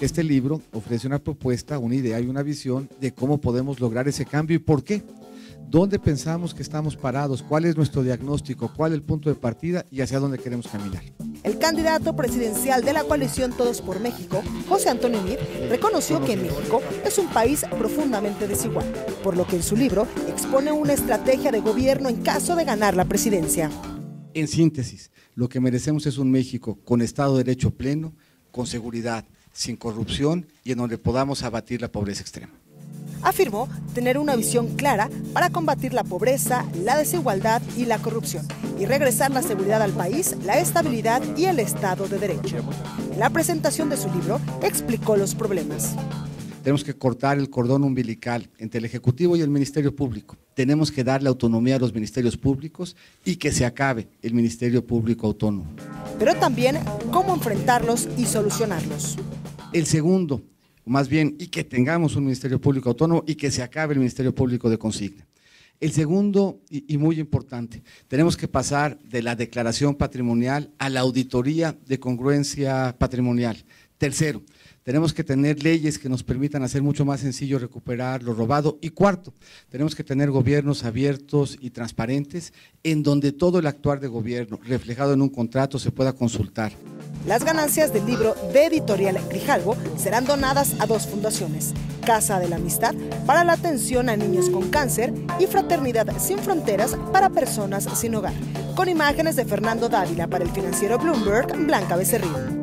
este libro ofrece una propuesta, una idea y una visión de cómo podemos lograr ese cambio y por qué. ¿Dónde pensamos que estamos parados? ¿Cuál es nuestro diagnóstico? ¿Cuál es el punto de partida y hacia dónde queremos caminar? El candidato presidencial de la coalición Todos por México, José Antonio Mir, reconoció que México es un país profundamente desigual, por lo que en su libro expone una estrategia de gobierno en caso de ganar la presidencia. En síntesis, lo que merecemos es un México con Estado de Derecho pleno, con seguridad, sin corrupción y en donde podamos abatir la pobreza extrema afirmó tener una visión clara para combatir la pobreza, la desigualdad y la corrupción y regresar la seguridad al país, la estabilidad y el Estado de Derecho. En la presentación de su libro explicó los problemas. Tenemos que cortar el cordón umbilical entre el Ejecutivo y el Ministerio Público. Tenemos que darle autonomía a los ministerios públicos y que se acabe el Ministerio Público Autónomo. Pero también cómo enfrentarlos y solucionarlos. El segundo, más bien, y que tengamos un Ministerio Público autónomo y que se acabe el Ministerio Público de consigna. El segundo, y, muy importante, tenemos que pasar de la declaración patrimonial a la auditoría de congruencia patrimonial. Tercero, tenemos que tener leyes que nos permitan hacer mucho más sencillo recuperar lo robado. Y cuarto, tenemos que tener gobiernos abiertos y transparentes en donde todo el actuar de gobierno reflejado en un contrato se pueda consultar. Las ganancias del libro de Editorial Grijalvo serán donadas a dos fundaciones, Casa de la Amistad para la atención a niños con cáncer y Fraternidad sin Fronteras para personas sin hogar, con imágenes de Fernando Dávila para el financiero Bloomberg, Blanca Becerril.